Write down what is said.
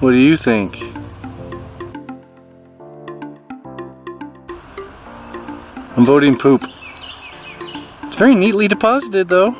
What do you think? I'm voting poop. It's very neatly deposited though.